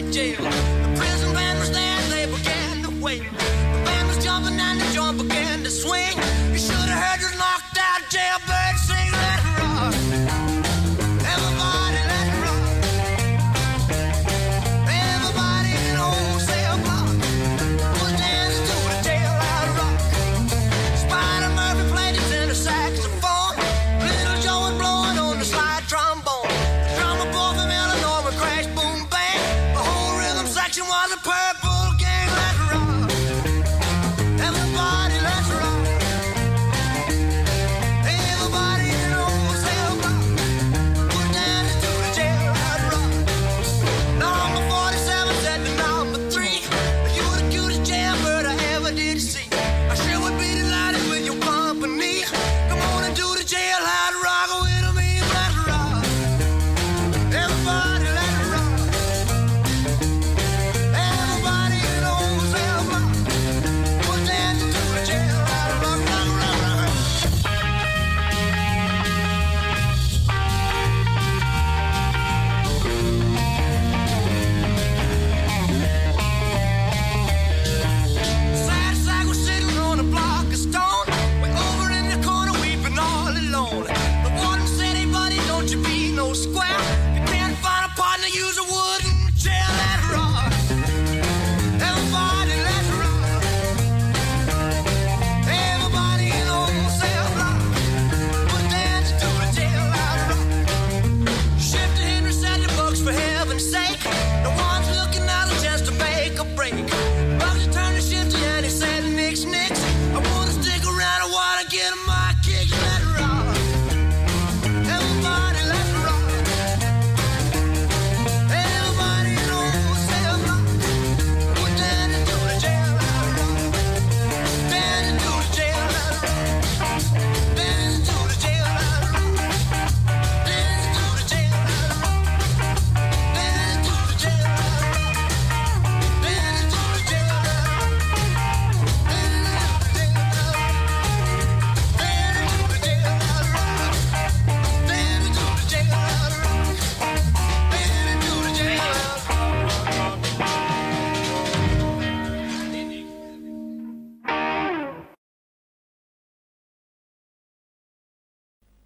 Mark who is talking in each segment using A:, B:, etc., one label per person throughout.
A: county jail. The prison band was there, they began to wail. The band was jumping and the joint began to swing. You should have heard your knocked out jailbird sing. Could you be no square? You can't find a partner, use a wood.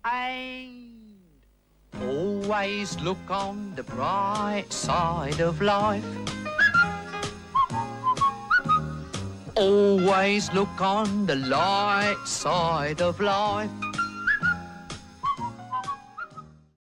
B: And always look on the bright side of life. Always look on the light side of life.